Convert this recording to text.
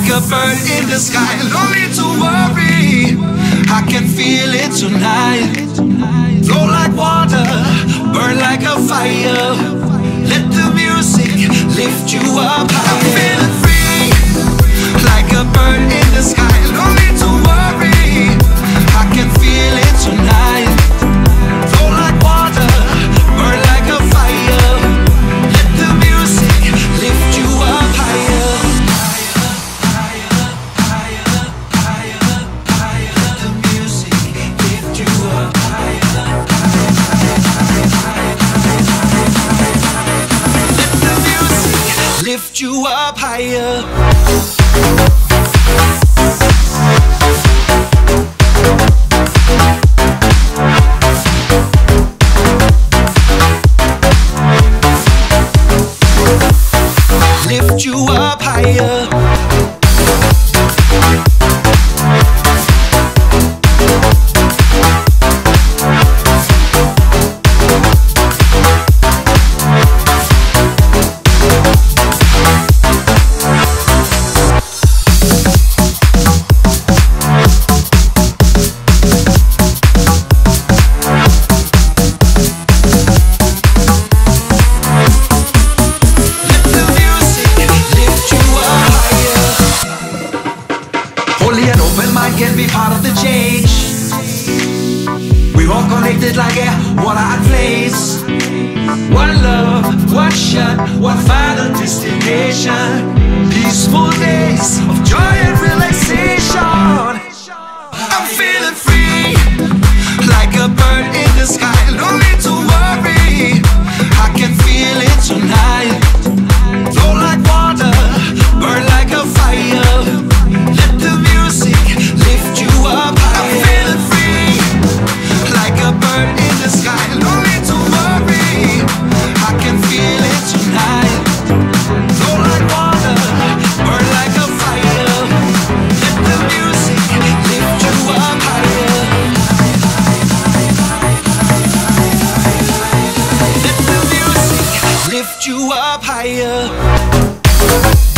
like a bird in the sky. No need to worry, I can feel it tonight. Flow like water, burn like a fire. Let the music lift you up. I'm you up higher. Only an open mind can be part of the change. We're all connected like a water and place. One love, one shot, one final destination. Peaceful days of joy. lift you up higher.